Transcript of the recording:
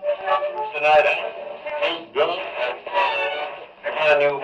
Tonight, huh? Bill? I kind knew.